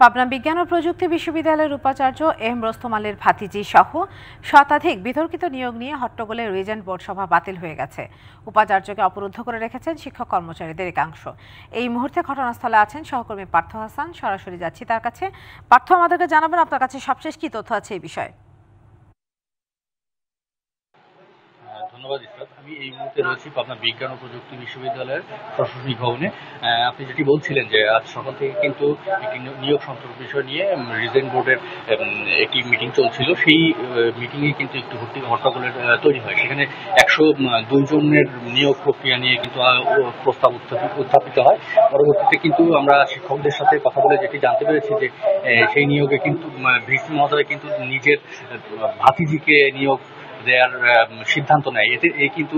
পাবনা বিজ্ঞান ও প্রযুক্তি বিশ্ববিদ্যালয়ের উপাচার্য এম রোস্তম আলীর ভাতিজি সহ শতাধিক বিতর্কিত নিয়োগ নিয়ে হট্টগোলে রিজেন্ট বোর্ড সভা বাতিল হয়ে গেছে। উপাচার্যকে অবরুদ্ধ করে রেখেছেন শিক্ষক কর্মচারীদের একাংশ। এই মুহূর্তে ঘটনাস্থলে আছেন সহকর্মী পার্থ হাসান। সরাসরি যাচ্ছি তার কাছে। পার্থ, আমাদেরকে জানাবেন আপনার কাছে সবশেষ কি তথ্য আছে এই বিষয়ে? ধন্যবাদ ইসরাত আমি এই মুহূর্তে রয়েছি পাবনা বিজ্ঞান ও প্রযুক্তি বিশ্ববিদ্যালয়ের প্রশাসনিক ভবনে। আপনি যেটি বলছিলেন যে আজ সকাল থেকে কিন্তু একটি নিয়োগ- সংক্রান্ত বিষয় নিয়ে রিজেন্ট বোর্ডের একটি মিটিং চলছিল। সেই মিটিং এ কিন্তু একটু হট্টি- হট্টগোলের তৈরি হয়। সেখানে একশো দুই জনের নিয়োগ প্রক্রিয়া নিয়ে কিন্তু প্রস্তাব উত্থাপিত হয়। পরবর্তীতে কিন্তু আমরা শিক্ষকদের সাথে কথা বলে যেটি জানতে পেরেছি যে সেই নিয়োগে কিন্তু ভিসি মহোদয় কিন্তু নিজের ভাতিজিকে নিয়োগ দেওয়ার সিদ্ধান্ত নেয়। এতে এই কিন্তু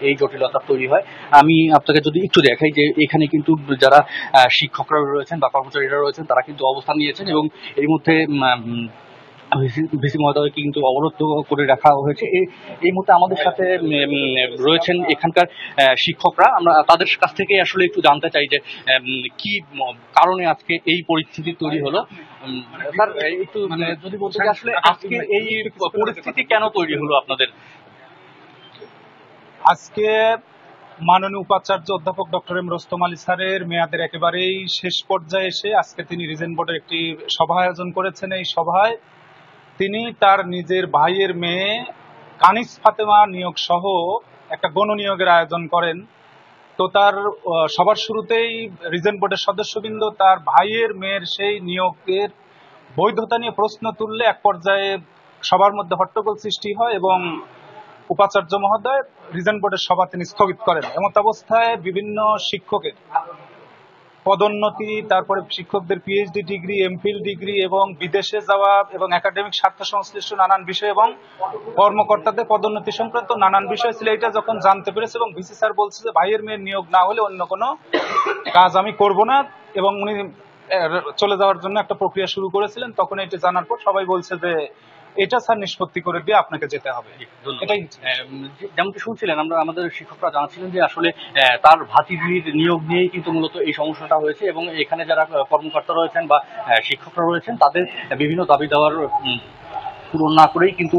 এই- জটিলতা তৈরি হয়। আমি আপনাকে যদি একটু দেখাই যে এখানে কিন্তু যারা শিক্ষকরা রয়েছেন বা কর্মচারীরা রয়েছেন, তারা কিন্তু অবস্থান নিয়েছেন এবং এর মধ্যে ভিসি কিন্তু অবরুদ্ধ করে রাখা হয়েছে। এই মুহূর্তে আমাদের সাথে রয়েছেন এখানকার শিক্ষকরা। আমরা তাদের কাছ থেকে আসলে একটু জানতে চাই যে কি কারণে আজকে এই পরিস্থিতি তৈরি হলো? স্যার একটু মানে যদি বলতে আসলে আজকে এই পরিস্থিতি কেন তৈরি হলো আপনাদের? আজকে মাননীয় উপাচার্য অধ্যাপক ডক্টর এম রোস্তম আলী স্যারের মেয়াদের একেবারেই শেষ পর্যায়ে এসে আজকে তিনি রিজেন্ট বোর্ডের একটি সভা আয়োজন করেছেন। এই সভায় তিনি তার নিজের ভাইয়ের মেয়ে কানিস ফাতেমা নিয়োগ সহ একটা গণনিয়োগের আয়োজন করেন। তো তার সবার শুরুতেই রিজেন্ট বোর্ডের সদস্যবৃন্দ তার ভাইয়ের মেয়ের সেই নিয়োগের বৈধতা নিয়ে প্রশ্ন তুললে এক পর্যায়ে সবার মধ্যে হট্টগোল সৃষ্টি হয় এবং উপাচার্য মহোদয় রিজেন্ট বোর্ডের সভা তিনি স্থগিত করেন। এমত অবস্থায় বিভিন্ন শিক্ষকের পদোন্নতি, তারপরে শিক্ষকদের পিএইচডি ডিগ্রি এমফিল ডিগ্রি এবং বিদেশে যাওয়া এবং একাডেমিক স্বার্থ সংশ্লিষ্ট নানান বিষয় এবং কর্মকর্তাদের পদোন্নতি সংক্রান্ত নানান বিষয় ছিল। এটা যখন জানতে পেরেছে এবং ভিসি স্যার বলছে যে ভাইয়ের মেয়ের নিয়োগ না হলে অন্য কোনো কাজ আমি করব না এবং উনি চলে যাওয়ার জন্য একটা প্রক্রিয়া শুরু করেছিলেন। তখন এটা জানার পর সবাই বলছে যে এটা স্যার নিষ্পত্তি করে দিয়ে আপনাকে যেতে হবে। এটাই যেমনটি শুনছিলেন আমরা আমাদের শিক্ষকরা জানাচ্ছিলেন যে আসলে তার ভাতিজির নিয়োগ নিয়েই কিন্তু মূলত এই সমস্যাটা হয়েছে এবং এখানে যারা কর্মকর্তা রয়েছেন বা শিক্ষকরা রয়েছেন তাদের বিভিন্ন দাবি দেওয়ার পূরণ না করেই কিন্তু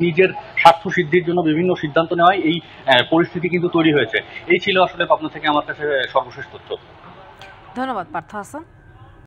নিজের স্বার্থ সিদ্ধির জন্য বিভিন্ন সিদ্ধান্ত নেওয়ায় এই আহ, পরিস্থিতি কিন্তু তৈরি হয়েছে। এই ছিল আসলে পাবনা থেকে আমার কাছে সর্বশেষ তথ্য। ধন্যবাদ পার্থ হাসান।